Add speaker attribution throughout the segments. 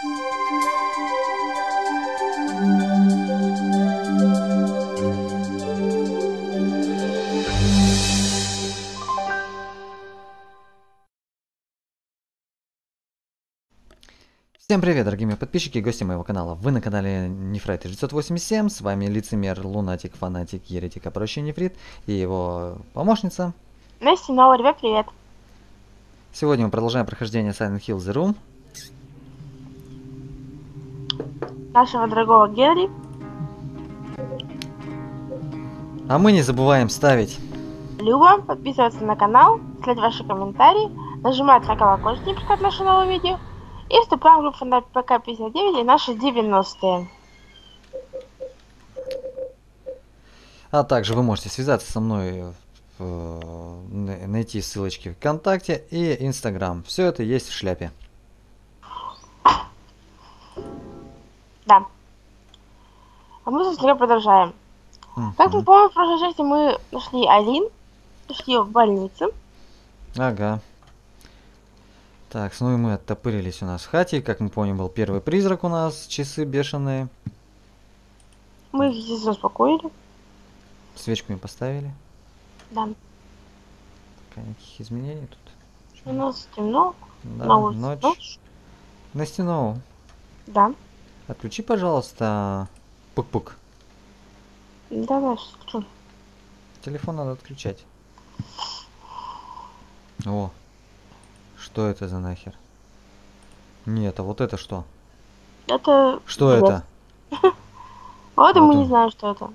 Speaker 1: Всем привет, дорогие мои подписчики и гости моего канала. Вы на канале Нефрайт 987, с вами лицемер, лунатик, фанатик, еретик, а проще Нефрит и его помощница.
Speaker 2: Настя, ребят, привет.
Speaker 1: Сегодня мы продолжаем прохождение Silent Hill The Room.
Speaker 2: Нашего дорогого Генри.
Speaker 1: А мы не забываем ставить
Speaker 2: Люба, подписываться на канал, слать ваши комментарии, нажимать на колокольчик, не пропускать наши новые видео. И вступаем в группу на ПК-59 и наши 90-е.
Speaker 1: А также вы можете связаться со мной, на- найти ссылочки ВКонтакте и Инстаграм. Все это есть в шляпе.
Speaker 2: Да. А мы, собственно, продолжаем. Как мы помним, в прошлой части мы нашли Алин, нашли ее в больнице.
Speaker 1: Ага. Так, ну и мы оттопырились у нас в хате. Как мы помним, был первый призрак у нас, часы бешеные.
Speaker 2: Мы их, естественно, успокоили.
Speaker 1: Свечку им поставили.
Speaker 2: Да.
Speaker 1: Пока никаких изменений тут.
Speaker 2: У нас темно,
Speaker 1: Да,
Speaker 2: на улице
Speaker 1: ночь.
Speaker 2: ночь.
Speaker 1: Настя,
Speaker 2: Да.
Speaker 1: Отключи, пожалуйста, пук-пук.
Speaker 2: Да, да, сейчас включу.
Speaker 1: Телефон надо отключать. О, что это за нахер? Нет, а вот это что?
Speaker 2: Это...
Speaker 1: Что
Speaker 2: Нет.
Speaker 1: это?
Speaker 2: Вот и
Speaker 1: Вот
Speaker 2: мы не знаем, что это.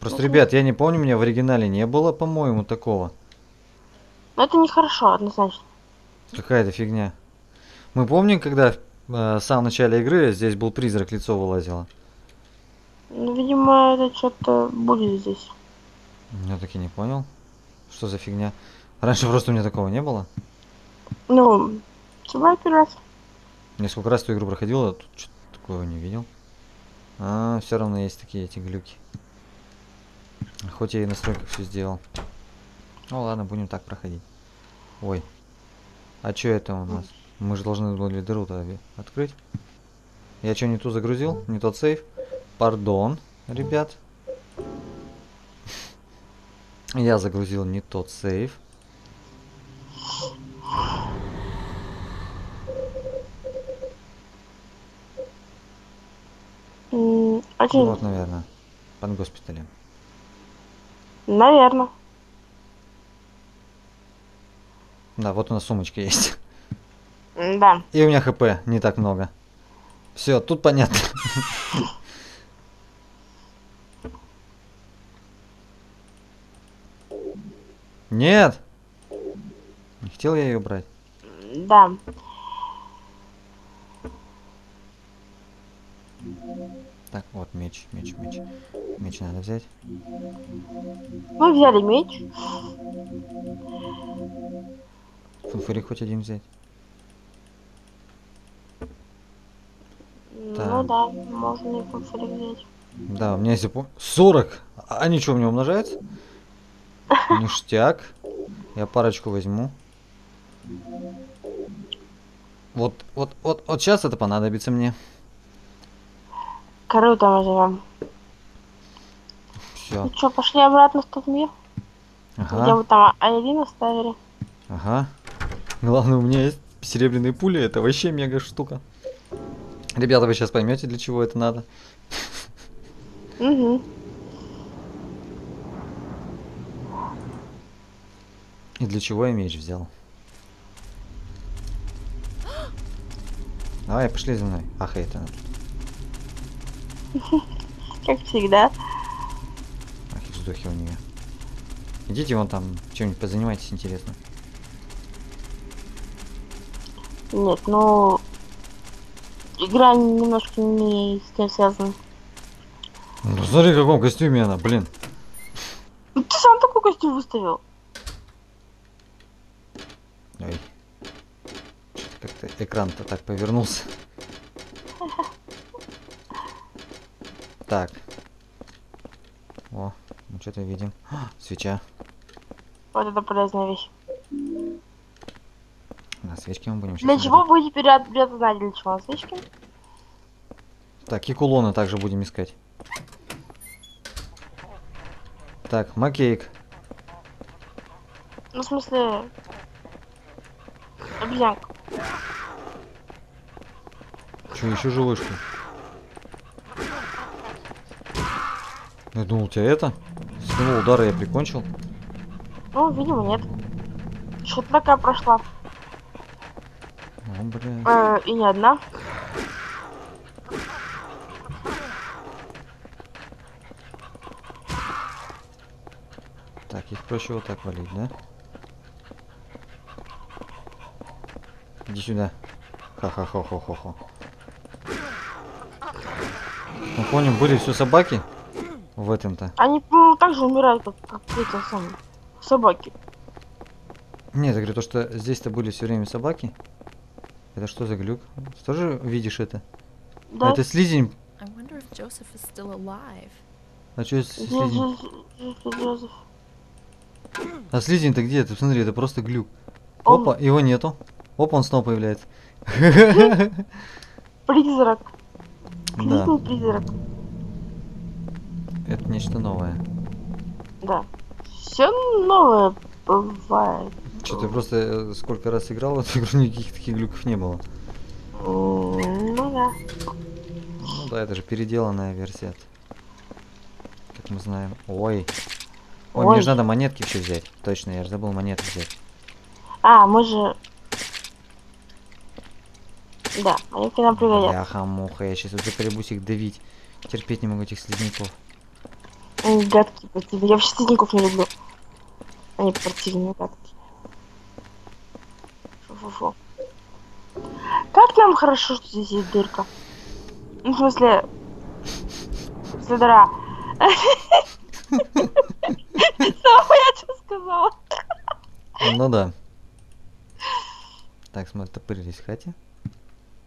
Speaker 1: Просто,
Speaker 2: Это-
Speaker 1: ребят, я не помню, у меня в оригинале не было, по-моему, такого.
Speaker 2: Но это нехорошо, однозначно.
Speaker 1: Какая-то фигня. Мы помним, когда в самом начале игры здесь был призрак, лицо вылазило.
Speaker 2: Ну, видимо, это что-то будет здесь.
Speaker 1: Я таки не понял. Что за фигня? Раньше просто у меня такого не было.
Speaker 2: Ну, всегда первый раз.
Speaker 1: Я сколько раз эту игру проходил, а тут что-то такого не видел. А, все равно есть такие эти глюки. Хоть я и настройках все сделал. Ну ладно, будем так проходить. Ой. А что это у нас? Мы же должны были дыру-то оби- открыть. Я что, не ту загрузил? Не тот сейф? Пардон, ребят. Я загрузил не тот сейф.
Speaker 2: Очень,
Speaker 1: Вот, наверное. Под госпиталем.
Speaker 2: наверное.
Speaker 1: Да, вот у нас сумочка есть.
Speaker 2: Да.
Speaker 1: И у меня хп не так много. Все, тут понятно. Нет! Не хотел я ее брать.
Speaker 2: Да.
Speaker 1: Так, вот меч, меч, меч. Меч надо взять.
Speaker 2: Мы взяли меч.
Speaker 1: Фунфырик хоть один взять.
Speaker 2: Ну да, можно и фунфырик взять.
Speaker 1: Да, у меня есть запо- 40. А они что, у меня умножаются? Ништяк. Я парочку возьму. Вот, вот, вот, вот сейчас это понадобится мне.
Speaker 2: Круто мы живем.
Speaker 1: Все.
Speaker 2: Ну что, пошли обратно в тот мир, где
Speaker 1: Ага,
Speaker 2: мы там Айлин оставили.
Speaker 1: ага. Главное, у меня есть серебряные пули, это вообще мега штука. Ребята, вы сейчас поймете, для чего это надо.
Speaker 2: Угу.
Speaker 1: И для чего я меч взял. Давай, пошли за мной. Ах, это.
Speaker 2: Как всегда.
Speaker 1: Ах, и вздохи у нее. Идите вон там, чем-нибудь позанимайтесь, интересно.
Speaker 2: Нет, ну... Игра немножко не с тем связана.
Speaker 1: Ну, смотри, в каком костюме она, блин.
Speaker 2: Ну ты сам такой костюм выставил.
Speaker 1: Ой. Как-то экран-то так повернулся. Так. О, мы что-то видим. А, свеча.
Speaker 2: Вот это полезная вещь.
Speaker 1: Свечки мы будем
Speaker 2: Для
Speaker 1: щас
Speaker 2: чего вы теперь знали, для чего свечки?
Speaker 1: Так, и кулоны также будем искать. Так, макейк.
Speaker 2: Ну, в смысле... Обезьянка.
Speaker 1: Че, еще живой что ли? Я думал, у тебя это? С одного удара я прикончил.
Speaker 2: Ну, видимо, нет. Что-то такая прошла.
Speaker 1: Бля.
Speaker 2: Э, и не одна.
Speaker 1: Так, их проще вот так валить, да? Иди сюда. Ха-ха-ха-ха-ха-ха. Мы помним, были все собаки в этом-то.
Speaker 2: Они, по-моему, так же умирают, как, как эти самые собаки.
Speaker 1: Нет, я говорю, то, что здесь-то были все время собаки. Это что за глюк? Ты тоже видишь это?
Speaker 2: Да?
Speaker 1: Это слизень. А что это слизень? А слизень-то где? Ты посмотри, это просто глюк.
Speaker 2: Он
Speaker 1: Опа, его нету. Опа, он снова появляется.
Speaker 2: призрак.
Speaker 1: Да,
Speaker 2: призрак.
Speaker 1: это нечто новое.
Speaker 2: Да. Все новое бывает.
Speaker 1: Что ты просто э, сколько раз играл в эту игру, никаких таких глюков не было.
Speaker 2: Ну да.
Speaker 1: Ну да, это же переделанная версия. Как мы знаем. Ой. Ой, мне
Speaker 2: Ой.
Speaker 1: же надо монетки все взять. Точно, я же забыл монетки взять.
Speaker 2: А, мы же... Да, они к нам пригодятся.
Speaker 1: Бляха-муха, я сейчас уже прибусь их давить. Терпеть не могу этих слизняков.
Speaker 2: Они гадкие противные. Я вообще слизняков не люблю. Они противные гадкие. Фу-фу-фу. Как нам хорошо, что здесь есть дырка? Ну, в смысле... В смысле, дыра. Сама я что сказала?
Speaker 1: Ну да. Так, смотри, топырились в хате.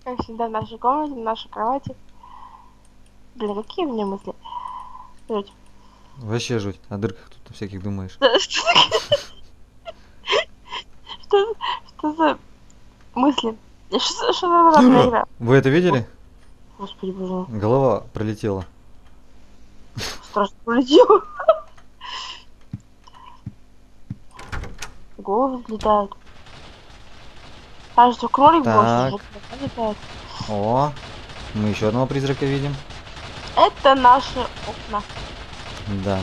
Speaker 2: Как всегда в нашей комнате, в нашей кровати. Блин, какие у меня мысли? Жуть.
Speaker 1: Вообще жуть. О дырках тут всяких думаешь.
Speaker 2: Что за мысли? Что что за разная игра?
Speaker 1: Вы это видели?
Speaker 2: Господи боже мой,
Speaker 1: Голова пролетела.
Speaker 2: страшно полетел. Головы взлетают. Кажется, кролик
Speaker 1: Так.
Speaker 2: больше летает.
Speaker 1: О, мы еще одного призрака видим.
Speaker 2: Это наши окна.
Speaker 1: Да.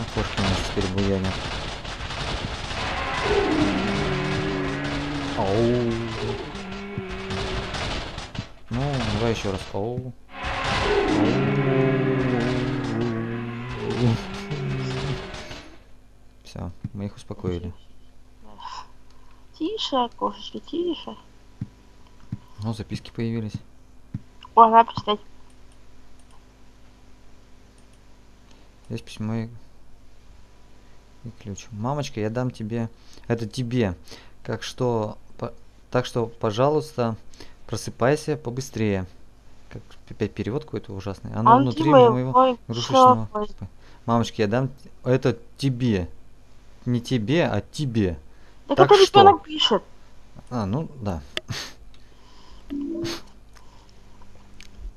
Speaker 1: Окошки у нас теперь буянят. Оу. Ну, давай еще раз. Оу. Все, мы их успокоили.
Speaker 2: Тише, кошечки, тише.
Speaker 1: Ну, записки появились.
Speaker 2: О, надо почитать.
Speaker 1: Здесь письмо и, и ключ. Мамочка, я дам тебе... Это тебе. Как что... Так что, пожалуйста, просыпайся побыстрее. Как опять перевод какой-то ужасный. Оно
Speaker 2: А
Speaker 1: внутри моего игрушечного...
Speaker 2: чёрт.
Speaker 1: сп- Мамочка, я дам... Это тебе. Не тебе, а тебе.
Speaker 2: Так,
Speaker 1: Так
Speaker 2: это
Speaker 1: что?
Speaker 2: ребенок пишет.
Speaker 1: А, ну да.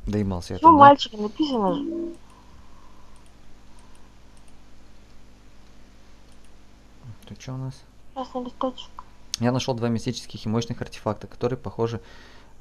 Speaker 1: Доебался я да?
Speaker 2: мальчика написано же?
Speaker 1: Ты что у нас?
Speaker 2: Красный листочек.
Speaker 1: Я нашел два мистических и мощных артефакта, которые, похоже,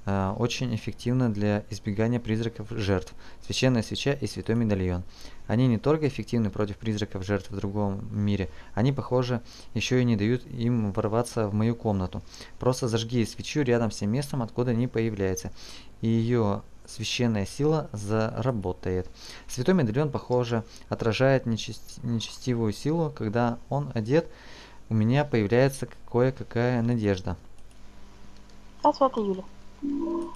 Speaker 1: э, очень эффективны для избегания призраков жертв. Священная свеча и святой медальон. Они не только эффективны против призраков жертв в другом мире, они, похоже, еще и не дают им ворваться в мою комнату. Просто зажги свечу рядом с тем местом, откуда они появляются, и ее священная сила заработает. Святой медальон, похоже, отражает нечист- нечестивую силу, когда он одет, у меня появляется кое-какая надежда.
Speaker 2: 25 июля. Ну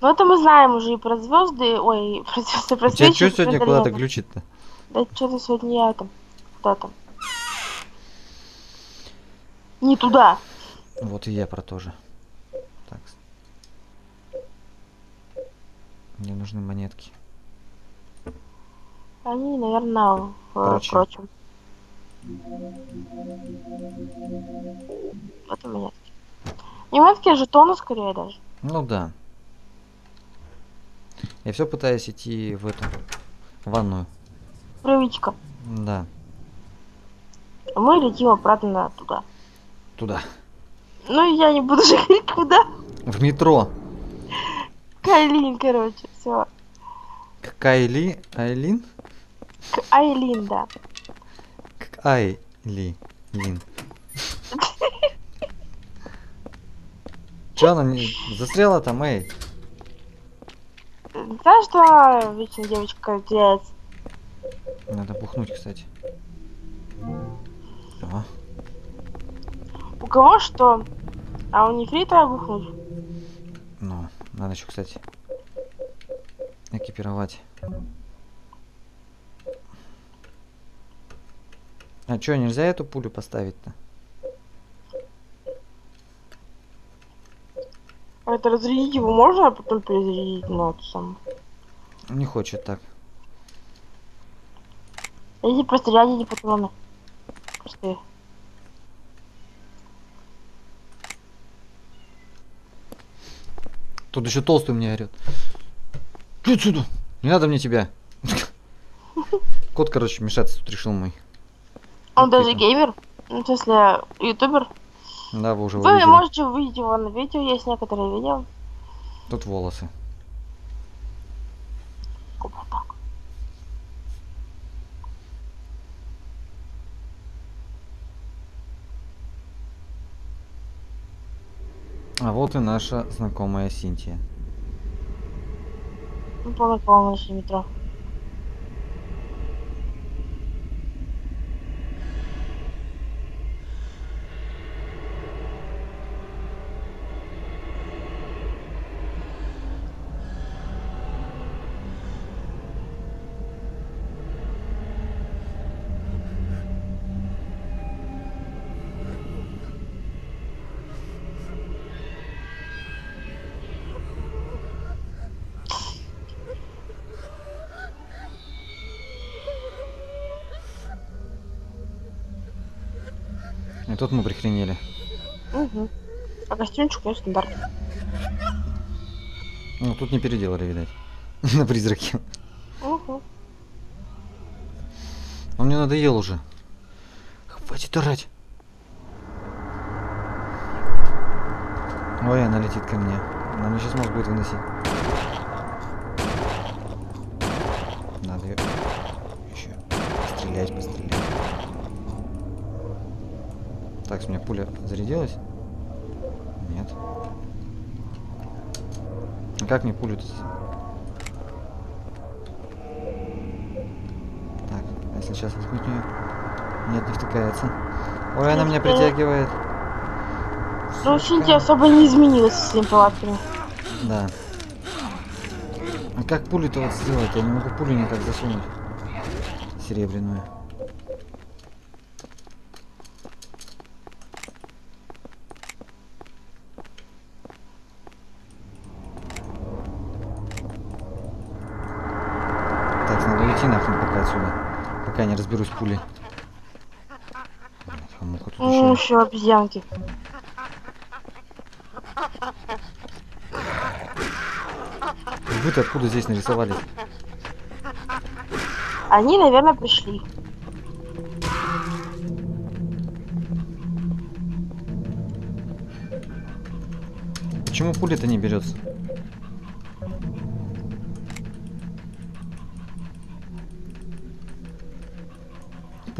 Speaker 2: это мы знаем уже и про звезды, ой, про звезды, про свечи,
Speaker 1: что сегодня куда-то глючит-то?
Speaker 2: Да что-то сегодня я там, куда там. Не туда.
Speaker 1: Вот и я про то же. Так. Мне нужны монетки.
Speaker 2: Они, наверное, в
Speaker 1: Короче.
Speaker 2: прочем. Это немецкий. Немецкие жетоны скорее даже.
Speaker 1: Ну да. Я все пытаюсь идти в эту ванную.
Speaker 2: Привычка.
Speaker 1: Да,
Speaker 2: А мы летим обратно туда.
Speaker 1: туда.
Speaker 2: Ну, я не буду же говорить, куда.
Speaker 1: В метро.
Speaker 2: Кайлин, короче, все.
Speaker 1: К Кайли. Айлин?
Speaker 2: К Айлин, да.
Speaker 1: К Айли. Лин. Че она не застряла там, эй?
Speaker 2: Знаешь, что вечно девочка теряется?
Speaker 1: Надо бухнуть, кстати. О,
Speaker 2: У кого что? А у нефрита бухнуть.
Speaker 1: ну, надо еще, кстати, экипировать. А чё, нельзя эту пулю поставить-то?
Speaker 2: А это разрядить его можно, а потом перезарядить самую?
Speaker 1: Не хочет так.
Speaker 2: Если просто рядите патроны. Пустые.
Speaker 1: Тут еще толстый мне орет. Иди отсюда! Не надо мне тебя! Кот, короче, мешаться тут решил мой.
Speaker 2: Он даже геймер. Ну, в смысле, ютубер.
Speaker 1: Да, вы уже
Speaker 2: Вы
Speaker 1: увидели.
Speaker 2: можете увидеть его на видео, есть некоторые видео.
Speaker 1: Тут волосы.
Speaker 2: Вот так.
Speaker 1: А вот и наша знакомая Синтия.
Speaker 2: Ну, помню, по-моему, наше метро.
Speaker 1: И тут мы прихренели.
Speaker 2: Угу. А костюмчик у стандартный.
Speaker 1: Ну, тут не переделали, видать. На призраке.
Speaker 2: Угу.
Speaker 1: Он мне надоел уже. Хватит орать. Ой, она летит ко мне. Она мне сейчас мозг будет выносить. Надо ее еще стрелять, пострелять. Так, с меня пуля зарядилась? Нет. А как мне пулю -то... Так, а если сейчас воткнуть в неё? Нет, не втыкается. Ой, она меня притягивает.
Speaker 2: Ну. Синтия особо не изменилась с этими палатками.
Speaker 1: Да. А как пулю-то вот сделать? Я не могу пулю никак засунуть. Серебряную. Так, надо уйти нахрен пока отсюда. Пока я не разберусь пулей. Муха тут
Speaker 2: Ну,
Speaker 1: еще.
Speaker 2: еще обезьянки.
Speaker 1: Вы-то откуда здесь нарисовались?
Speaker 2: Они, наверное, пришли.
Speaker 1: Почему пуля-то не берется?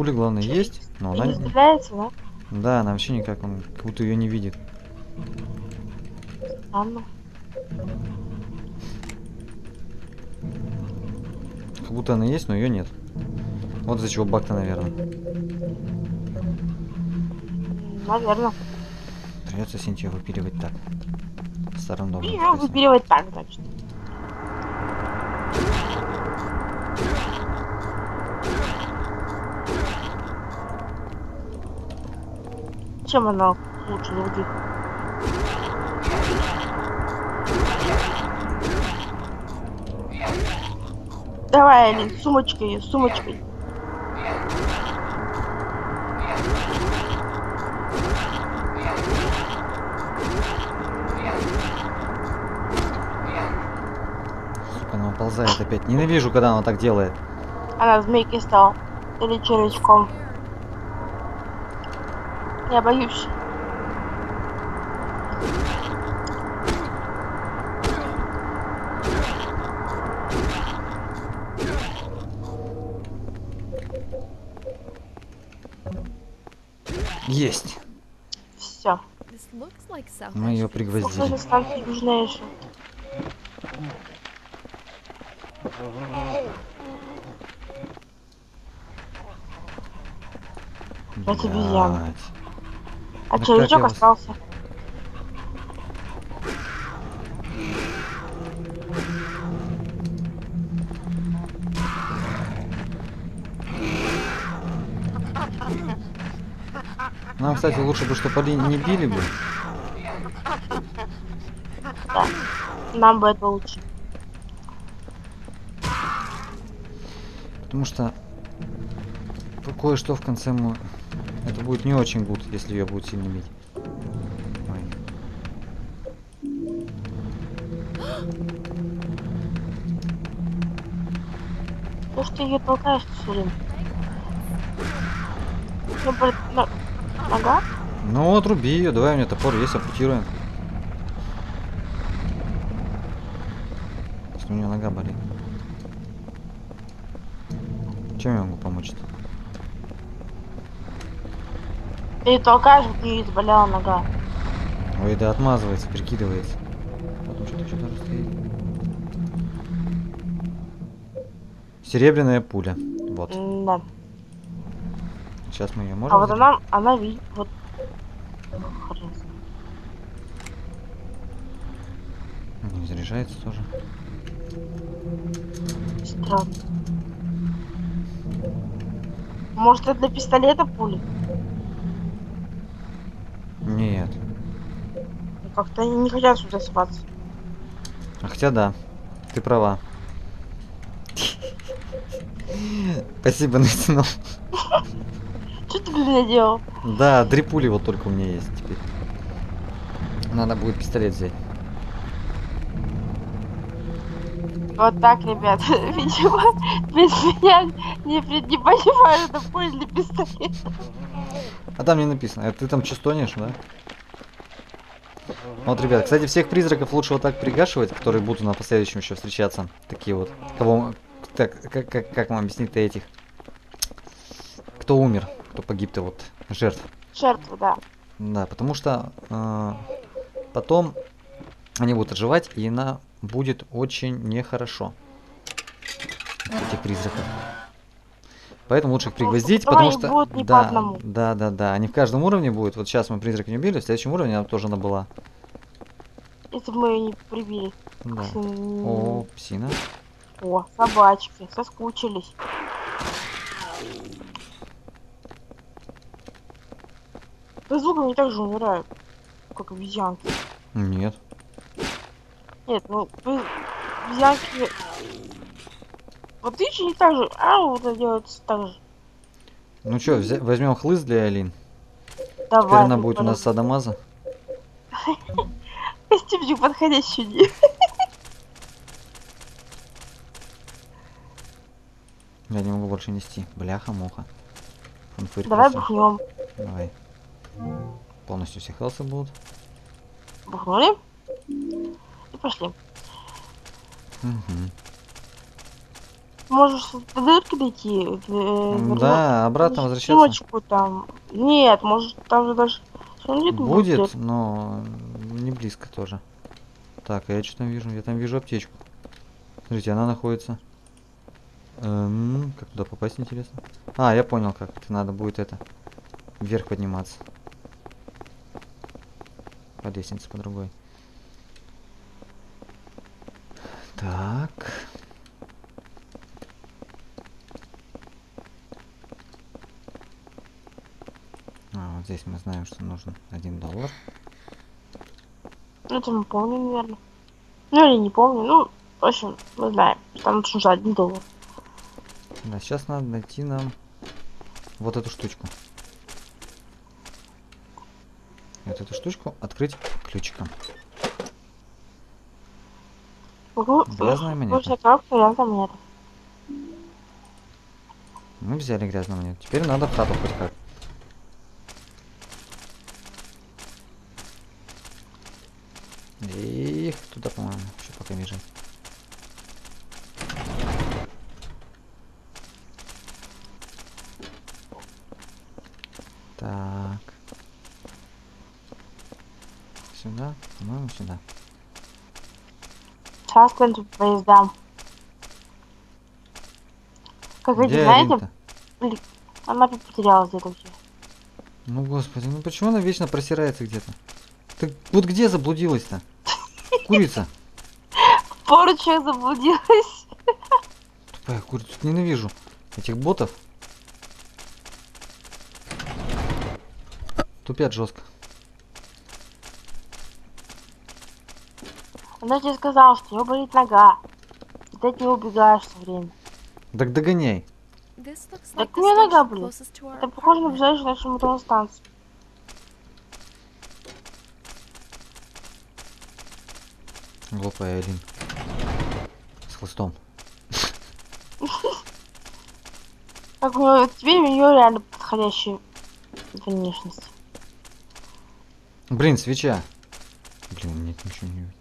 Speaker 1: Пуля, главное, есть, но она...
Speaker 2: не стреляется, да?
Speaker 1: Да, она вообще никак, он как будто ее не видит.
Speaker 2: Ладно.
Speaker 1: Как будто она есть, но ее нет. Вот из-за чего баг-то, наверное.
Speaker 2: Наверное.
Speaker 1: Придется Синтию выпиливать так. Старым добрым
Speaker 2: Ее
Speaker 1: способом.
Speaker 2: выпиливать так, значит. чем она лучше других? Давай, Элин, сумочкой, сумочкой.
Speaker 1: Она уползает опять. Ненавижу, когда она так делает.
Speaker 2: Она змейкой стала. Или червячком. Я боюсь.
Speaker 1: Есть.
Speaker 2: Все.
Speaker 1: Мы ее пригвоздили.
Speaker 2: Похоже, станция южнейшая. А
Speaker 1: Да
Speaker 2: червячок остался.
Speaker 1: Нам, кстати, лучше бы, чтобы они не били бы.
Speaker 2: Нам бы это лучше.
Speaker 1: Потому что кое-что в конце мы... Будет не очень гуд, если ее будет сильно бить. Ой.
Speaker 2: Что ты ее толкаешь все время? Ну, Нога?
Speaker 1: Ну вот, руби ее, давай у меня топор есть, ампутируем. Если у нее нога болит. Чем я могу
Speaker 2: Ты толкаешь, вот ей заболела нога.
Speaker 1: Ой, да отмазывается, перекидывается. Потом что-то что-то стоит. Серебряная пуля. Вот.
Speaker 2: Да.
Speaker 1: Сейчас мы ее можем.
Speaker 2: А вот
Speaker 1: взять?
Speaker 2: она, она видит, вот.
Speaker 1: Не заряжается тоже.
Speaker 2: Странно. Может, это для пистолета пули?
Speaker 1: Нет.
Speaker 2: Как-то они не хотят сюда соваться.
Speaker 1: А хотя да, ты права. Спасибо, натянул.
Speaker 2: Что ты для меня делал?
Speaker 1: Да, три пули вот только у меня есть теперь. Надо будет пистолет взять.
Speaker 2: Вот так, ребят. Видимо, без меня не, не понимаю, это пуля для пистолета.
Speaker 1: А там не написано. А ты там что стонешь, да? Вот, ребят, кстати, всех призраков лучше вот так пригашивать, которые будут на последующем еще встречаться. Такие вот. Кого... Так, как, как, как вам объяснить-то этих? Кто умер, кто погиб-то вот, жертв.
Speaker 2: Жертвы, да.
Speaker 1: Да, потому что э, потом они будут оживать, и она будет очень нехорошо. Этих призраков. Поэтому лучше их пригвоздить,
Speaker 2: потом
Speaker 1: потому что...
Speaker 2: будут не по
Speaker 1: да,
Speaker 2: одному.
Speaker 1: да, да, да. Они в каждом уровне будут. Вот сейчас мы призрака не убили, в следующем уровне она тоже она была.
Speaker 2: Если бы мы ее не прибили.
Speaker 1: Да.
Speaker 2: М,
Speaker 1: О, псина.
Speaker 2: О, собачки, соскучились. Да звуком не так же умирают, как обезьянки.
Speaker 1: Нет.
Speaker 2: Нет, ну, обезьянки... Вот видишь, не так же, а вот это делается так же.
Speaker 1: Ну что, возьмем хлыст для Алин.
Speaker 2: Давай.
Speaker 1: Теперь она
Speaker 2: ты
Speaker 1: будет у нас садомаза.
Speaker 2: Костюмчик подходящий мне.
Speaker 1: Я не могу больше нести. Бляха-муха.
Speaker 2: Давай бухнем.
Speaker 1: Давай. Полностью все хелсы будут.
Speaker 2: Бухнули. И пошли.
Speaker 1: Мгм.
Speaker 2: Можешь до дырки дойти. в- э,
Speaker 1: Да, обратно возвращаться.
Speaker 2: Сумочку там. Нет, может там же даже сундук
Speaker 1: Будет, но не близко тоже. Так, а я что там вижу? Я там вижу аптечку. Смотрите, она находится. Эм, как туда попасть, интересно? А, я понял, как. Это надо будет это. Вверх подниматься. По лестнице, по другой. Так. Здесь мы знаем, что нужен один доллар.
Speaker 2: Это мы помним, наверное. Ну, или не помню. Ну, в общем, мы знаем. Там нужно один доллар.
Speaker 1: Да, сейчас надо найти нам вот эту штучку. Вот эту штучку открыть ключиком. Грязная монета.
Speaker 2: Коробка, грязная монета.
Speaker 1: Мы взяли грязную монету. Теперь надо в хату хоть как. Их, туда, по-моему, еще пока бежит. Так. Сюда, по-моему, сюда.
Speaker 2: Сейчас к поездам. Как вы знаете,
Speaker 1: Алинка?
Speaker 2: она потерялась где-то вообще.
Speaker 1: Ну господи, ну почему она вечно просирается где-то? Ты вот где заблудилась-то? Курица.
Speaker 2: Поруч я заблудилась.
Speaker 1: Тупая курица. Ненавижу этих ботов. Тупят жестко.
Speaker 2: Она тебе сказала, что у нее болит нога. И ты от нее убегаешь все время.
Speaker 1: Так догоняй.
Speaker 2: Так у меня нога болит. Это похоже на ближайшую нашу метростанцию.
Speaker 1: Глупая Алин. С хвостом.
Speaker 2: Как у нее, теперь у нее реально подходящая внешность.
Speaker 1: Блин, свеча. Блин, нет, ничего не.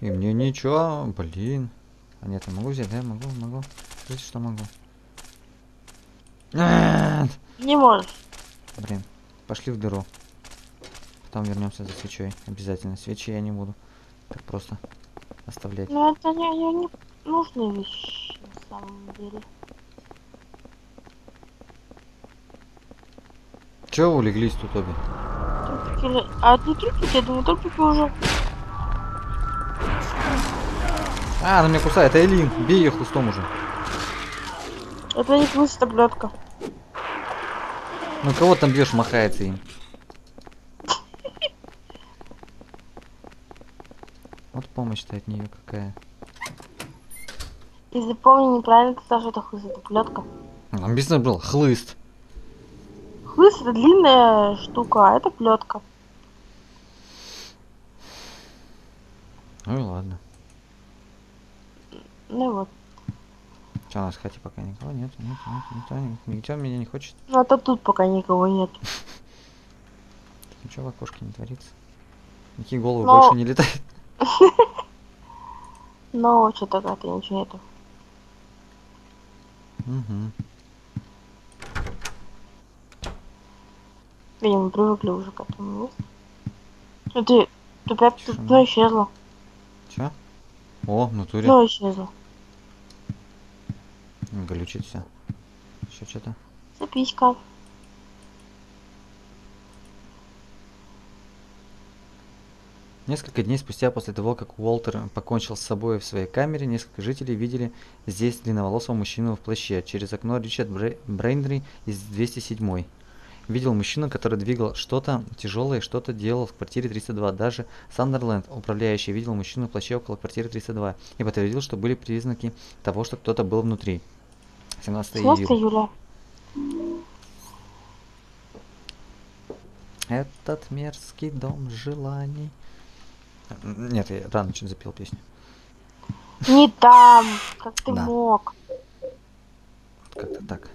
Speaker 1: И мне ничего, блин. А нет, я могу взять, да? Могу, могу. Скажите, что могу. Нет!
Speaker 2: Не можешь.
Speaker 1: Блин, пошли в дыру. Потом вернемся за свечой. Обязательно. Свечи я не буду. Так просто оставлять.
Speaker 2: Но это не, не, не нужные вещи на самом деле.
Speaker 1: Чего улеглись тут обе?
Speaker 2: Трупики А это не трупики, я думаю, трупики уже.
Speaker 1: А, она меня кусает. Это Элин. Бей ее хлыстом уже.
Speaker 2: Это не крыса, таблетка.
Speaker 1: Ну кого там бьешь, махается им. помощь-то от нее какая.
Speaker 2: И запомни неправильно, ты сказал, что это хлыст, это плетка.
Speaker 1: Написано было хлыст.
Speaker 2: Хлыст это длинная штука, а это плетка.
Speaker 1: Ну и ладно.
Speaker 2: Ну вот.
Speaker 1: Че, у нас в хате пока никого нет, нет, нет, никто, ни- никто меня не хочет.
Speaker 2: Ну это тут пока никого нет.
Speaker 1: Ничего в окошке не творится. Никакие головы
Speaker 2: Но-
Speaker 1: больше не летают.
Speaker 2: Но что-то как-то ничего нету.
Speaker 1: Угу.
Speaker 2: Видимо, привыкли уже к этому месту. Ну ты, ты опять тут
Speaker 1: Тишина.
Speaker 2: ну, исчезла.
Speaker 1: Че? О, в натуре.
Speaker 2: Ну исчезла.
Speaker 1: Глючит все. Еще что-то.
Speaker 2: Записка.
Speaker 1: Несколько дней спустя после того, как Уолтер покончил с собой в своей камере, несколько жителей видели здесь длинноволосого мужчину в плаще. Через окно Ричард Брей- Брейндри из 207 видел мужчину, который двигал что-то тяжелое что-то делал в квартире 302. Даже Сандерленд, управляющий, видел мужчину в плаще около квартиры 302 и подтвердил, что были признаки того, что кто-то был внутри. 17
Speaker 2: 17
Speaker 1: июля.
Speaker 2: июля.
Speaker 1: Этот мерзкий дом желаний. Нет, я рано чуть запел песню.
Speaker 2: Не там, как ты
Speaker 1: Да.
Speaker 2: мог.
Speaker 1: Как-то так.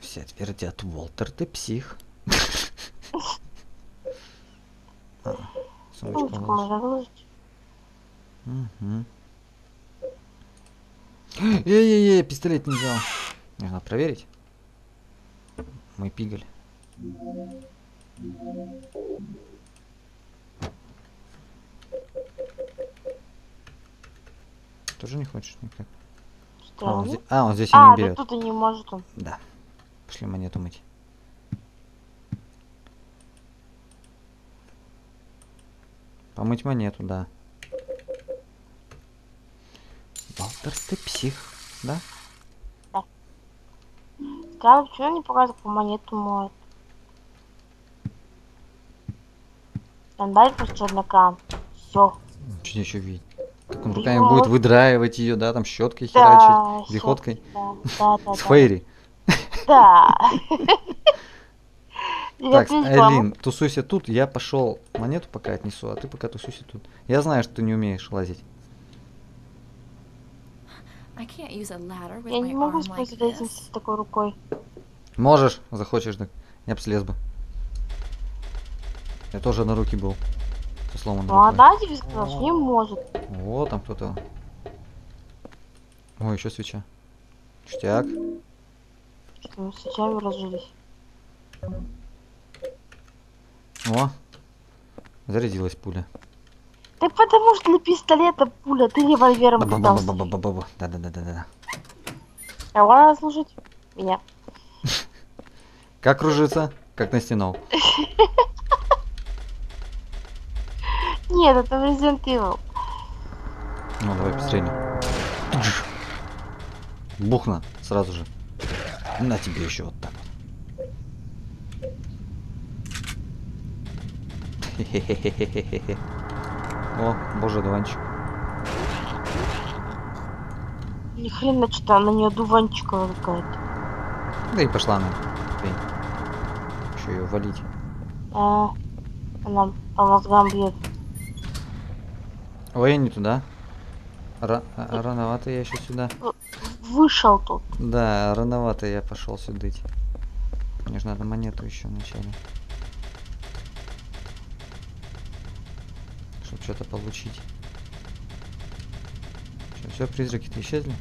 Speaker 1: Все твердят, Уолтер, ты псих. А, Сумочку
Speaker 2: выложить.
Speaker 1: Мгм. Эй-эй-эй, пистолет не взял. Нужно проверить. Мой пигаль. Тоже не хочешь никак? А, он,
Speaker 2: Странно.
Speaker 1: зе- а, он здесь и
Speaker 2: А,
Speaker 1: не
Speaker 2: да
Speaker 1: берет.
Speaker 2: тут и не может он.
Speaker 1: Да. Пошли монету мыть. Помыть монету, да. Валтер, ты псих, да?
Speaker 2: Странно, почему он не показывает, как монету моет? Сандаль просто черный кран. Все.
Speaker 1: Что еще видеть? Как он руками
Speaker 2: его
Speaker 1: будет выдраивать ее, да, там щеткой
Speaker 2: Да,
Speaker 1: херачить, виходкой.
Speaker 2: Да, да, да.
Speaker 1: С. Фейри.
Speaker 2: Да.
Speaker 1: Так, Элин, тусуйся тут, я пошел монету пока отнесу, а ты пока тусуйся тут. Я знаю, что ты не умеешь лазить.
Speaker 2: Я не могу этим
Speaker 3: this.
Speaker 2: с такой рукой.
Speaker 1: Можешь, захочешь, так. Я б слез бы. Я тоже на руки был. Со сломанной
Speaker 2: Ну,
Speaker 1: рукой.
Speaker 2: она тебе сказала, что не может.
Speaker 1: Вот там кто-то. Ой, еще свеча. Штяк.
Speaker 2: Что мы свечами разжились.
Speaker 1: О, зарядилась пуля.
Speaker 2: Так потому что для пистолета пуля, ты револьвером пытался.
Speaker 1: Да-да-да-да-да.
Speaker 2: Кого надо слушать? Меня.
Speaker 1: Как кружится? Как на стенал.
Speaker 2: Нет, это Resident Evil.
Speaker 1: Ну, давай быстрее. Бухна сразу же. На тебе еще вот так. О, боже, дуванчик.
Speaker 2: Ни хрена что-то она не одуванчиковая какая-то.
Speaker 1: Да и пошла она. Еще ее валить.
Speaker 2: А, она по мозгам бьет.
Speaker 1: Ой, не туда. Ра- а- рановато я еще сюда.
Speaker 2: Вышел тут.
Speaker 1: Да, рановато я пошел сюда. Мне же надо монету еще вначале. Чтобы что-то получить. все, призраки-то исчезли?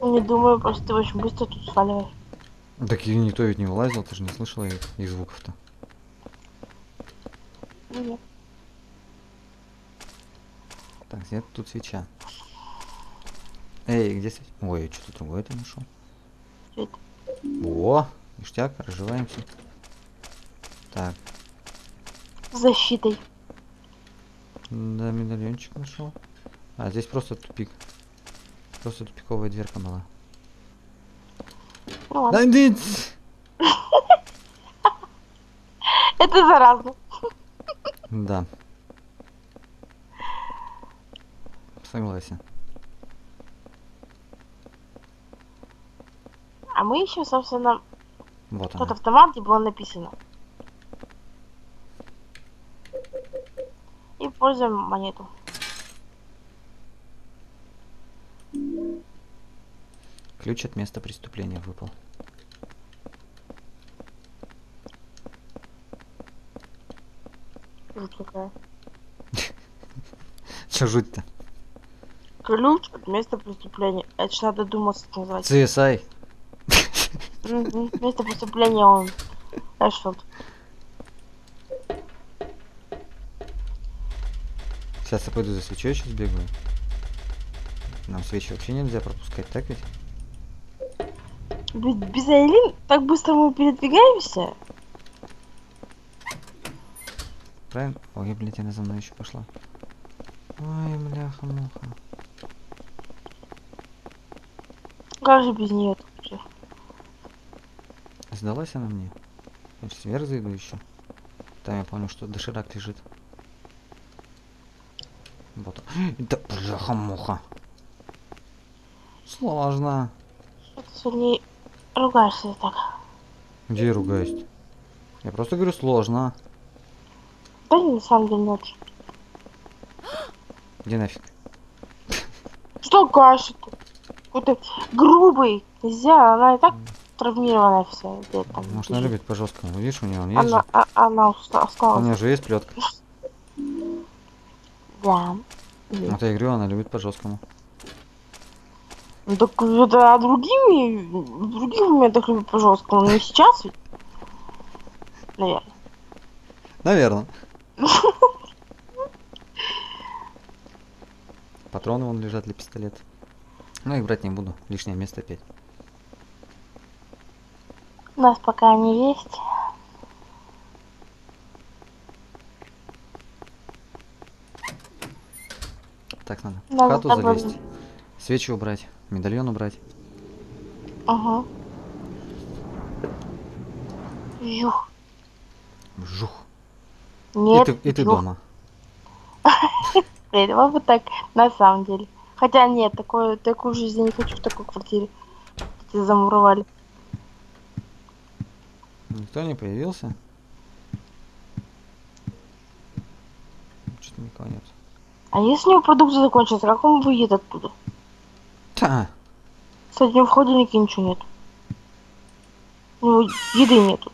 Speaker 2: Не думаю, просто ты очень быстро тут сваливаешь.
Speaker 1: Так и никто ведь не вылазил, ты же не слышала их, их звуков-то.
Speaker 2: Нет.
Speaker 1: Где тут свеча? Эй, где свеча? Ой, я что-то другое-то нашел.
Speaker 2: Чё это?
Speaker 1: О, ништяк, разживаемся. Так,
Speaker 2: защитой.
Speaker 1: да, медальончик нашел. А, здесь просто тупик. Просто тупиковая дверка была.
Speaker 2: Ну ладно. Это заразно.
Speaker 1: Да. Согласен.
Speaker 2: А мы ищем, собственно,
Speaker 1: Вот
Speaker 2: тот
Speaker 1: она.
Speaker 2: автомат, где было написано. И пользуем монету.
Speaker 1: Ключ от места преступления выпал.
Speaker 2: Жуть какая.
Speaker 1: Че жуть-то?
Speaker 2: Ключ от места преступления. Это ж надо думать, как называть.
Speaker 1: CSI.
Speaker 2: Мгм. Место преступления он. Эшфилд.
Speaker 1: Сейчас я пойду за свечой сейчас бегаю. Нам свечи вообще нельзя пропускать, так ведь?
Speaker 2: Без, без Айлин так быстро мы передвигаемся.
Speaker 1: Правильно? Ой, блядь, она за мной еще пошла. Ой, бляха-муха.
Speaker 2: Как же без нее вообще?
Speaker 1: Сдалась она мне? Значит, вверх зайду еще. Там я помню, что доширак лежит. Вот. Да бляха-муха. Сложно.
Speaker 2: Ты сегодня ругаешься так?
Speaker 1: Где я ругаюсь? Я просто говорю сложно.
Speaker 2: Да на самом деле нет.
Speaker 1: Где нафиг?
Speaker 2: Что гашет? Какой-то грубый. Нельзя, она и так травмированная вся. там
Speaker 1: Может, она любит по жесткому. Видишь, у нее он есть
Speaker 2: Она,
Speaker 1: же.
Speaker 2: а- она уста-
Speaker 1: У
Speaker 2: осталась.
Speaker 1: нее же есть плетка.
Speaker 2: Да.
Speaker 1: Вот я говорю, она любит по жесткому.
Speaker 2: Ну так это а другими, в других моментах любит по жесткому, но не сейчас. Наверное.
Speaker 1: Наверное. Патроны вон лежат для пистолета. Ну, их брать не буду. Лишнее место опять.
Speaker 2: У нас пока не есть.
Speaker 1: Так надо. В
Speaker 2: Надо
Speaker 1: хату
Speaker 2: тобой-
Speaker 1: залезть. Свечи убрать. Медальон убрать.
Speaker 2: Ага. Юх.
Speaker 1: Жух.
Speaker 2: Нет.
Speaker 1: и ты, и ты дома.
Speaker 2: Блин, вот так, на самом деле. Хотя нет, такое, такую жизнь я не хочу в такой квартире. Эти замуровали.
Speaker 1: Никто не появился? Что-то никого нет.
Speaker 2: А если у него продукты закончатся, как он выйдет оттуда?
Speaker 1: Та,
Speaker 2: Кстати, у него в холодильнике ничего нет. У него еды нету.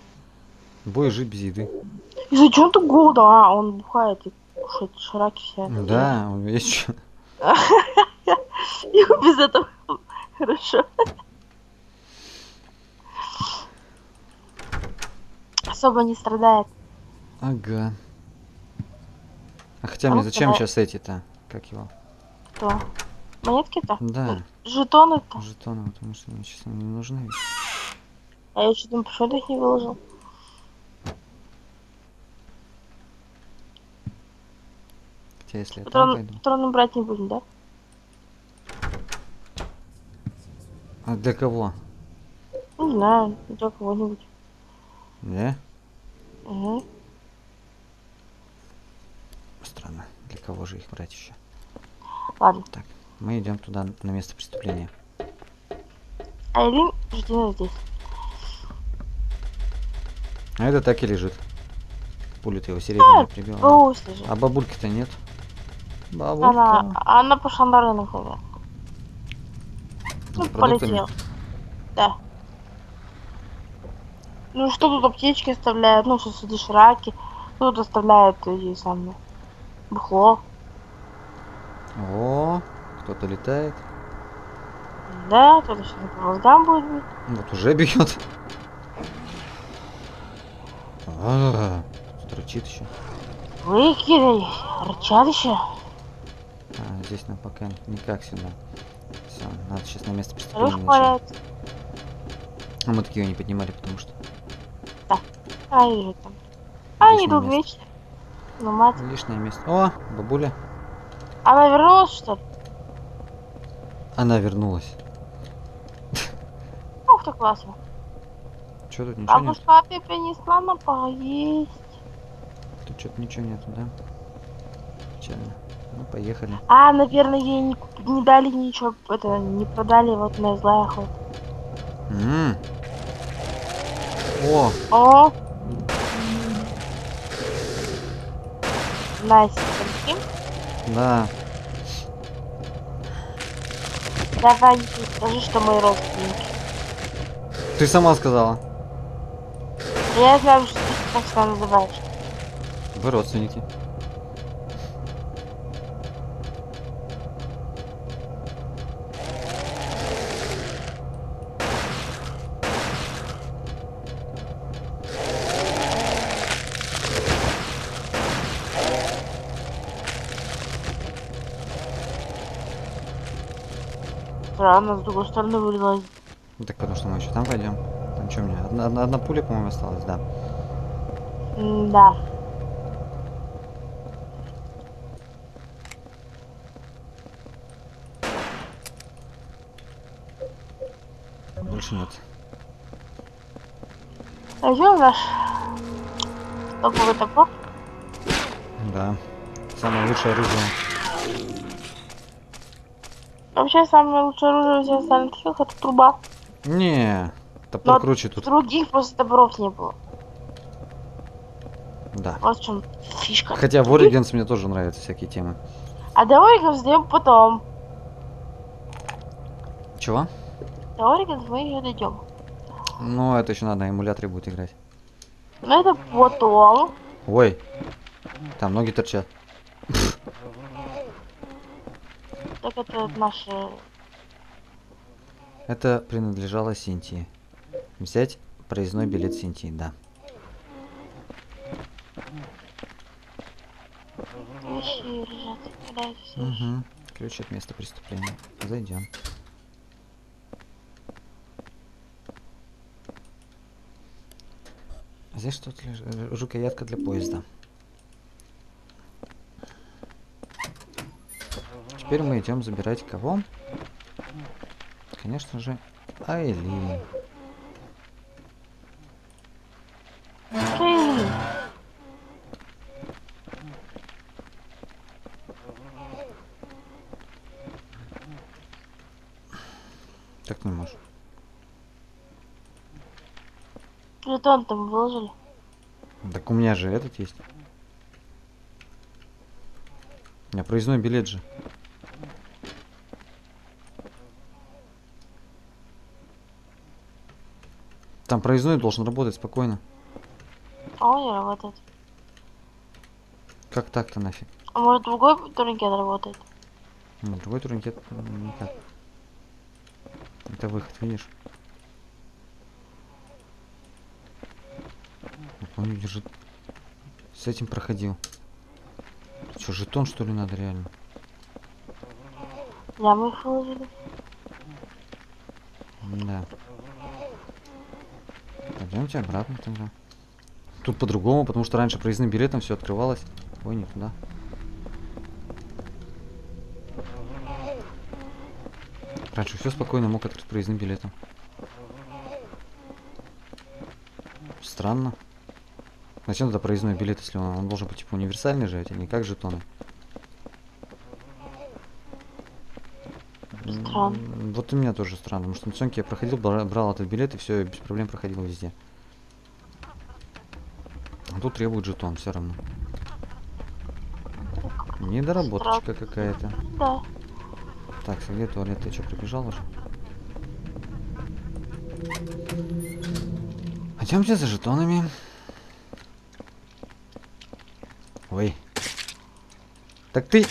Speaker 1: бой жить без еды.
Speaker 2: И зачем ты голода? А, он бухает и кушает шраки все.
Speaker 1: Да, что.
Speaker 2: И без этого хорошо. Особо не страдает.
Speaker 1: Ага. А хотя
Speaker 2: А
Speaker 1: мне зачем
Speaker 2: давай.
Speaker 1: сейчас эти-то? Как его?
Speaker 2: Кто? Монетки-то?
Speaker 1: Да,
Speaker 2: Жетоны-то?
Speaker 1: жетоны, потому что мне честно не нужны.
Speaker 2: А я что-то почему их не выложил?
Speaker 1: Хотя если я там
Speaker 2: Патрон,
Speaker 1: пойду.
Speaker 2: патроны брать не будем, да?
Speaker 1: А для кого?
Speaker 2: Не знаю, для кого-нибудь.
Speaker 1: Не?
Speaker 2: Угу.
Speaker 1: Странно. Для кого же их брать еще?
Speaker 2: Ладно.
Speaker 1: Мы идем туда на место преступления.
Speaker 2: Айлин, жди нас здесь.
Speaker 1: А это так и лежит. Пуля-то его серебряная прибила.
Speaker 2: Пусть лежит.
Speaker 1: А бабульки-то нет. Бабулька.
Speaker 2: Она, она пошла на рынок, наверное. Ну,
Speaker 1: продуктами?
Speaker 2: полетел. Да. Ну что тут аптечки оставляют, ну что сидишь раки, тут оставляют эти самые бухло.
Speaker 1: О, кто-то летает.
Speaker 2: Да, кто-то сейчас по мозгам будет бить.
Speaker 1: Вот уже бьет. А, Тут рычит еще.
Speaker 2: Выкидай, рычат еще.
Speaker 1: А, здесь нам пока никак сюда. Все, надо сейчас на место преступления начать. А мы такие не поднимали, потому что
Speaker 2: А, лежит там. А, они тут вечно. Ну, мать.
Speaker 1: лишнее место. О, бабуля.
Speaker 2: Она вернулась, что ли?
Speaker 1: Она вернулась.
Speaker 2: Ух ты, классно.
Speaker 1: Че тут ничего нет?
Speaker 2: Бабушка ты принесла нам поесть.
Speaker 1: Тут что-то ничего нету, да? Печально. Ну, поехали.
Speaker 2: А, наверное, ей не, не дали ничего, это, не продали вот на злая охота.
Speaker 1: М. О,
Speaker 2: О! Настя,
Speaker 1: да.
Speaker 2: Давай, не скажи, что мы родственники.
Speaker 1: Ты сама сказала.
Speaker 2: Я знаю, что ты себя называешь.
Speaker 1: Вы родственники.
Speaker 2: Странно, с другой стороны вылилась.
Speaker 1: Ну, Так потому что мы еще там пойдем. Там что у меня? Одна, одна, одна пуля, по-моему, осталась, да.
Speaker 2: М, Да.
Speaker 1: Больше нет.
Speaker 2: Пойдем наш топовый топор.
Speaker 1: Да. Самое лучшее оружие.
Speaker 2: Вообще, самое лучшее оружие из остальных их это труба.
Speaker 1: Не, топор
Speaker 2: Но
Speaker 1: круче тут.
Speaker 2: Других просто топоров не было.
Speaker 1: Да.
Speaker 2: Вот в чем фишка.
Speaker 1: Хотя в Origins мне тоже нравятся всякие темы.
Speaker 2: А до Оригов сдаем потом.
Speaker 1: Чего?
Speaker 2: До Оригов мы еще дойдем.
Speaker 1: Ну, это еще надо на эмуляторе будет играть.
Speaker 2: Но это потом.
Speaker 1: Ой, там ноги торчат.
Speaker 2: Так это наши...
Speaker 1: Это принадлежало Синтии. Взять проездной билет Синтии, да.
Speaker 2: Вещи лежат.
Speaker 1: Угу. Ключ от места преступления. Зайдем. Здесь что-то лежит. Э, Рукоятка для поезда. Теперь мы идем забирать кого? Конечно же, Айли. Так не можешь.
Speaker 2: Жетон там выложили.
Speaker 1: Так у меня же этот есть. У меня проездной билет же. Там проездной должен работать спокойно.
Speaker 2: А он не работает.
Speaker 1: Как так-то нафиг?
Speaker 2: А может другой турникет работает?
Speaker 1: Ну, другой турникет никак. Это выход, видишь? Я где же- С этим проходил. Что, жетон что ли надо реально?
Speaker 2: Да, мы их выложили.
Speaker 1: Да. Пойдемте обратно тогда. Тут по-другому, потому что раньше проездным билетом все открывалось. Ой, не туда. Раньше все спокойно мог открыть проездным билетом. Странно. Зачем тогда проездной билет, если он, он должен быть типа универсальный же, а не как жетоны?
Speaker 2: Странно.
Speaker 1: Вот и меня тоже странно, потому что на Цонке я проходил, бра- брал этот билет и все, без проблем проходил везде. А тут требует жетон все равно. Недоработочка какая-то.
Speaker 2: Да.
Speaker 1: Так, где туалет? Ты что, прибежал уже? Пойдемте за жетонами. Ой. Так ты...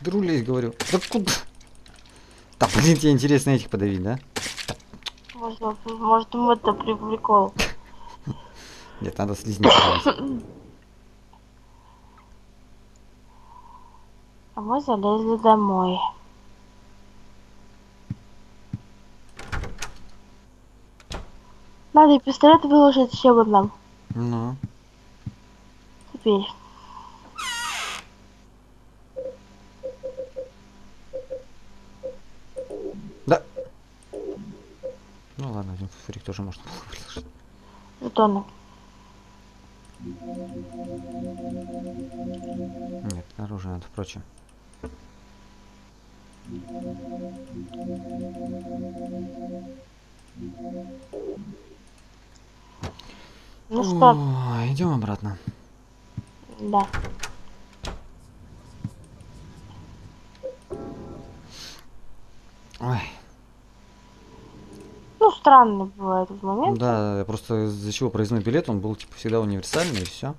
Speaker 1: Друлись, говорю. Да куда? Да, блин, тебе интересно этих подавить, да?
Speaker 2: Может, может это при прикол.
Speaker 1: Надо слизни подавить.
Speaker 2: А мы залезли домой. Надо и пистолет выложить еще бы нам.
Speaker 1: Ну.
Speaker 2: Теперь.
Speaker 1: Да. Ну ладно, один фрик тоже можно было выложить.
Speaker 2: Жетоны.
Speaker 1: Нет, оружие надо, впрочем.
Speaker 2: Ну что,
Speaker 1: Ой, идем обратно.
Speaker 2: да.
Speaker 1: Ой,
Speaker 2: Ну, странный бывает этот момент.
Speaker 1: да, просто из-за чего проездной билет, он был типа всегда универсальный и все.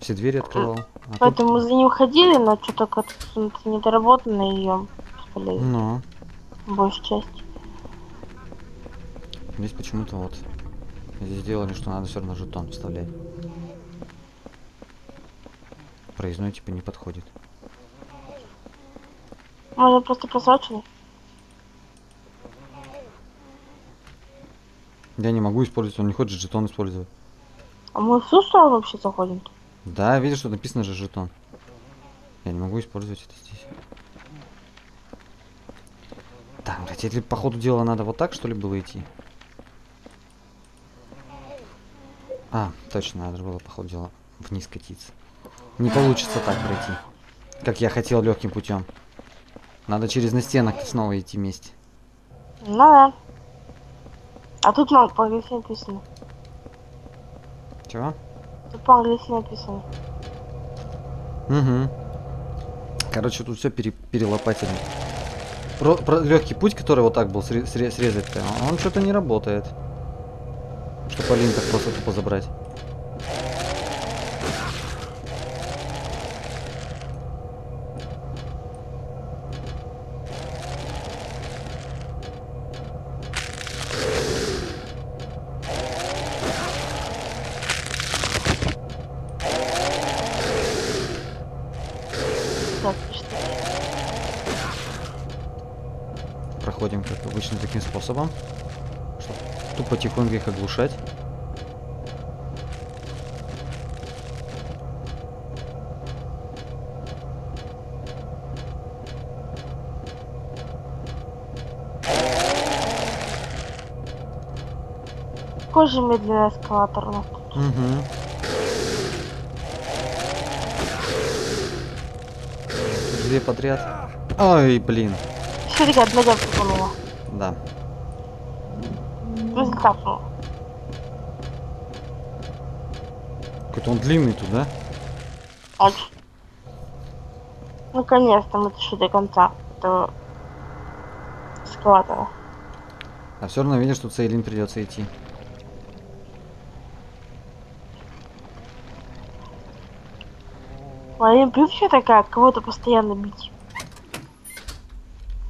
Speaker 1: Все двери открывал. А тут-
Speaker 2: Поэтому мы за ним ходили, но что-то как-то недоработанно ее.
Speaker 1: Ну,
Speaker 2: Большей части.
Speaker 1: здесь почему-то вот здесь сделали, что надо все равно жетон вставлять. Проездной типа не подходит.
Speaker 2: Может, просто просрочили?
Speaker 1: Я не могу использовать, он не хочет жетон использовать.
Speaker 2: А мы в ту сторону вообще заходим? -то?
Speaker 1: Да, видишь, что написано же жетон. Я не могу использовать это здесь. Так, блядь, если по ходу дела надо вот так, что ли, было идти? А, точно, надо было по ходу дела вниз катиться. Не получится так пройти. Как я хотел легким путем. Надо через настенок снова идти вместе.
Speaker 2: Ну да. А тут на по-английски написано.
Speaker 1: Чего?
Speaker 2: Тут по-английски написано.
Speaker 1: Угу. Короче, тут все перелопатили. Про, легкий путь, который вот так был сре- сре- срезать-то, он что-то не работает. Что Полин так просто тупо забрать.
Speaker 2: Так, что
Speaker 1: Проходим, как обычно, таким способом. Чтоб тупо оглушать.
Speaker 2: Какой же медленный эскалатор у нас тут?
Speaker 1: Угу. Две подряд. Ой, блин.
Speaker 2: Все, ребят, нога.
Speaker 1: Да.
Speaker 2: Ну, закапнула.
Speaker 1: Какой-то он длинный тут, да?
Speaker 2: Очень. Наконец-то мы дошли до конца этого эскалатора.
Speaker 1: А все равно видишь, что Цейлин придется идти.
Speaker 2: Моя бывшая такая, кого-то постоянно бить.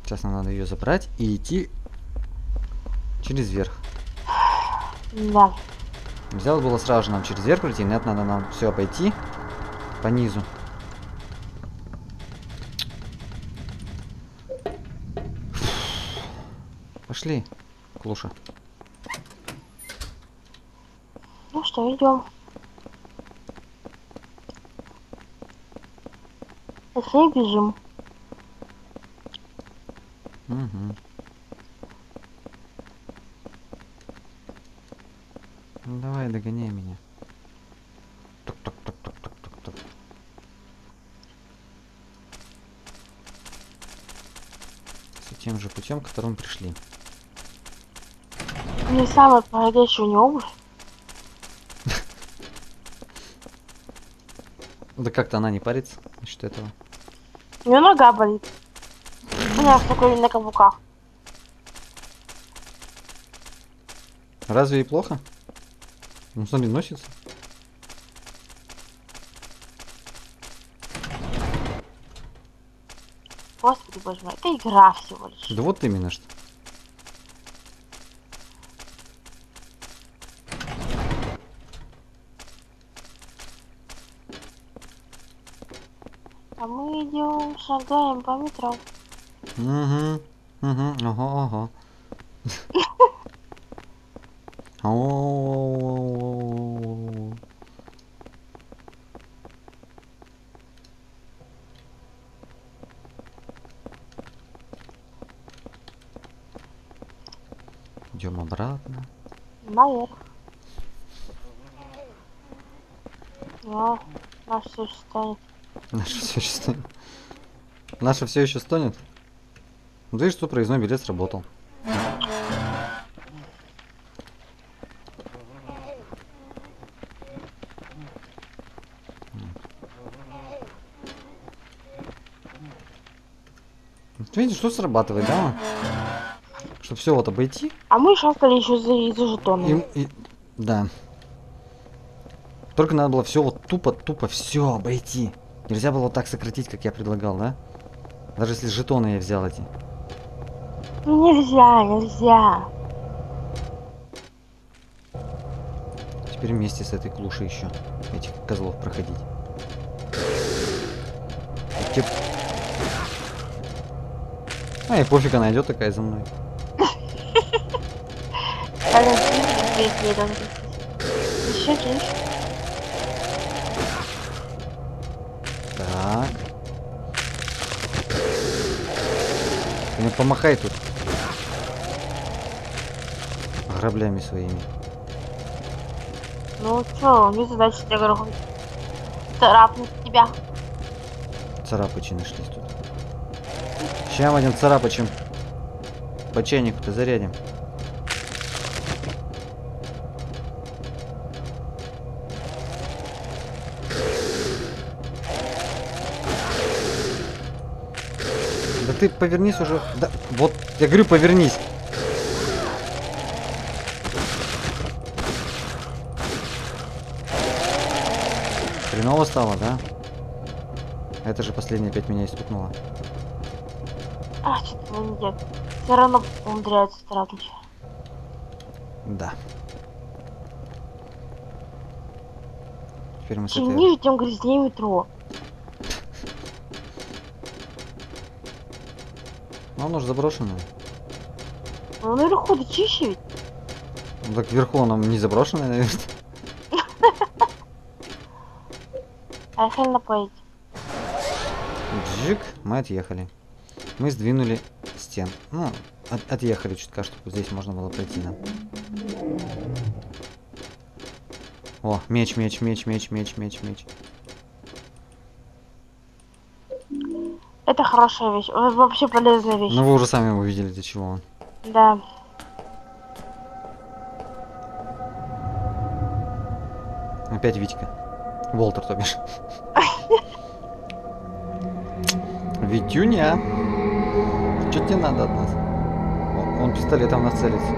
Speaker 1: Сейчас нам надо ее забрать и идти через верх.
Speaker 2: Да.
Speaker 1: Взял было сразу же нам через верх прийти, нет, надо нам все обойти по низу. Пошли, Клуша.
Speaker 2: Ну что, идем. Если бежим.
Speaker 1: Угу. Ну давай, догоняй меня. Тук-тук-тук-тук-тук-тук-тук. С тем же путем, которым пришли.
Speaker 2: Не самая подходящая не обувь.
Speaker 1: Да как-то она не парится насчет этого.
Speaker 2: У нее нога болит. У меня такой на каблуках.
Speaker 1: Разве ей плохо? Ну смотри, носится.
Speaker 2: Господи боже мой, это игра всего лишь.
Speaker 1: Да вот именно что.
Speaker 2: А мы идем, шагаем по метро.
Speaker 1: Угу. Угу. Ага, ага. обратно.
Speaker 2: Наверх. Да, наш все станет.
Speaker 1: Наша все еще стонет. Наша все еще стонет? Ну, видишь, что проездной билет сработал. Видишь, что срабатывает, да? Чтобы все вот обойти.
Speaker 2: А мы остались еще за, из-за жетонов.
Speaker 1: И, и- да. Только надо было все вот тупо, тупо все обойти. Нельзя было вот так сократить, как я предлагал, да? Даже если жетоны я взял эти.
Speaker 2: Ну нельзя, нельзя.
Speaker 1: Теперь вместе с этой клушей еще этих козлов проходить. Тип- А и пофиг, она идет такая за мной.
Speaker 2: Должен Еще чуть.
Speaker 1: Так. Ты мне помахай тут. Граблями своими.
Speaker 2: Ну чё, не задача тебя говорю. Царапнуть тебя.
Speaker 1: Царапычи нашлись тут. Сейчас один царапычем по чайнику-то зарядим. Ты повернись уже. Да, вот, я говорю, повернись. Хреново стало, да? Это же последнее опять меня испугнуло.
Speaker 2: А, что-то не идет. Все равно умудряется царапнуть.
Speaker 1: Да. Теперь мы
Speaker 2: Чем
Speaker 1: этой...
Speaker 2: ниже, тем грязнее метро.
Speaker 1: Ну, оно же заброшенное.
Speaker 2: Ну наверху-то чище ведь.
Speaker 1: Ну, так вверху оно не заброшенное, наверное.
Speaker 2: А если напоить?
Speaker 1: Джик, мы отъехали. Мы сдвинули стен. Ну, от- отъехали чутка, чтобы здесь можно было пройти нам. О, меч, меч, меч, меч, меч, меч, меч.
Speaker 2: Это хорошая вещь. Во- Вообще полезная вещь.
Speaker 1: Ну, вы уже сами увидели, для чего он.
Speaker 2: Да.
Speaker 1: Опять Витька. Волтер, то бишь. Витюня. Что тебе надо от нас? Он, он пистолетом нас целится.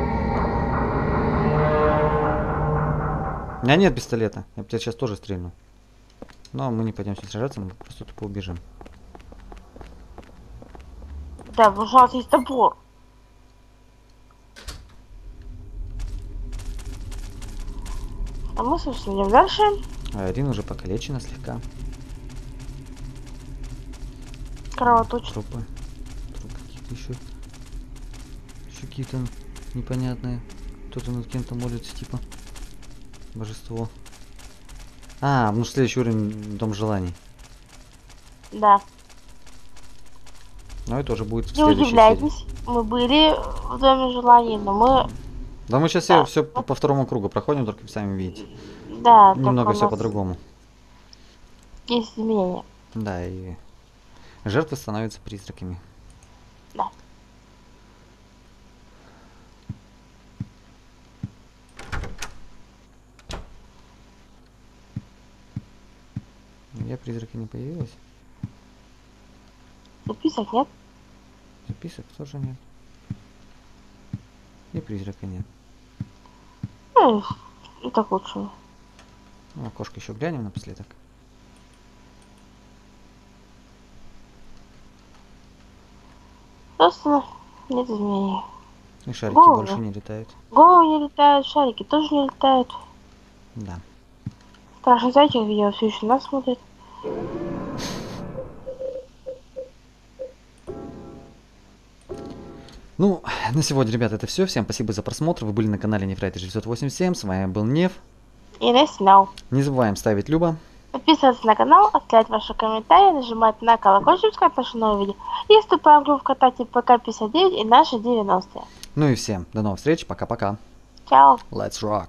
Speaker 1: У меня нет пистолета. Я бы тебя сейчас тоже стрельну. Но мы не пойдем с ним сражаться, мы просто тупо убежим.
Speaker 2: Да, нас есть топор. А мы, собственно, идем дальше.
Speaker 1: А Арина уже покалечена слегка.
Speaker 2: Кровоточит.
Speaker 1: Трупы. Трупы какие-то еще. Еще какие-то непонятные. Кто-то над кем-то молится, типа. Божество. А, ну следующий уровень Дом желаний.
Speaker 2: Да.
Speaker 1: Но это уже будет в
Speaker 2: Не удивляйтесь, мы были в Доме желаний, но мы,
Speaker 1: Да мы сейчас
Speaker 2: Да.
Speaker 1: все, по, по второму кругу проходим, только вы сами видите.
Speaker 2: да,
Speaker 1: Немного все по-другому.
Speaker 2: Есть изменения.
Speaker 1: Да, и жертвы становятся призраками.
Speaker 2: Да.
Speaker 1: Я призрака не появилась.
Speaker 2: Записок нет?
Speaker 1: Записок тоже нет. И призрака нет.
Speaker 2: Ну, и так лучше.
Speaker 1: Ну, окошко еще глянем напоследок.
Speaker 2: Просто нет изменений.
Speaker 1: И шарики
Speaker 2: Голову.
Speaker 1: больше не летают.
Speaker 2: Головы не летают, шарики тоже не летают.
Speaker 1: Да.
Speaker 2: Страшный зайчик видео все еще нас смотрит.
Speaker 1: Ну, на сегодня, ребята, это все. Всем спасибо за просмотр. Вы были на канале Нефрайт 987. С вами был Нев.
Speaker 2: И не снял.
Speaker 1: Не забываем ставить Люба.
Speaker 2: Подписываться на канал, оставлять ваши комментарии, нажимать на колокольчик, чтобы наше новое видео. И вступаем в группу ВКонтакте ПК59 и наши 90-е.
Speaker 1: Ну и всем до новых встреч. Пока-пока.
Speaker 2: Чао.
Speaker 1: Let's rock.